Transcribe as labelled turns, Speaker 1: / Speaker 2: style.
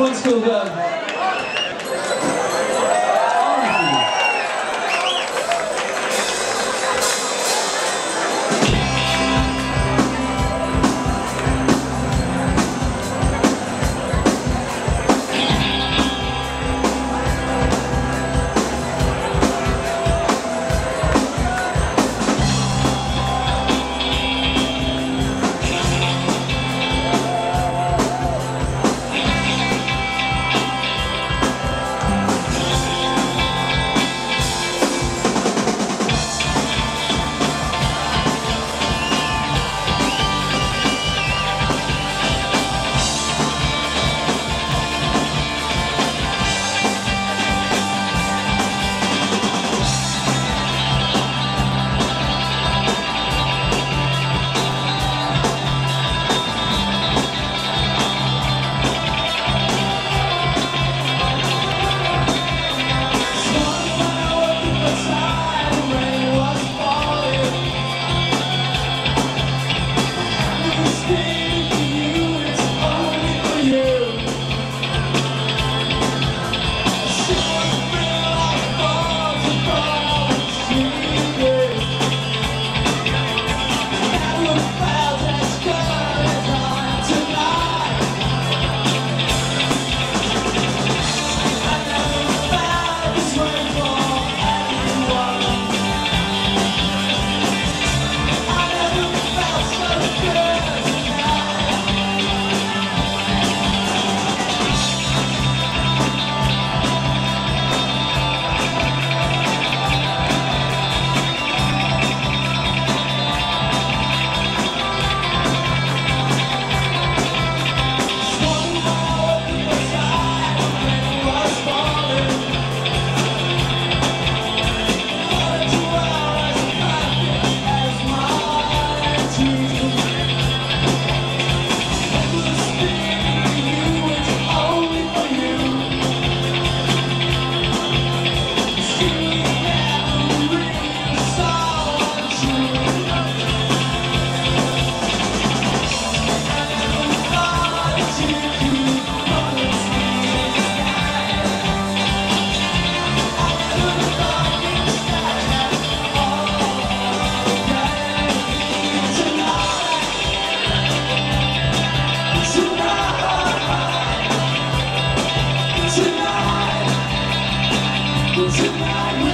Speaker 1: One School Band. is.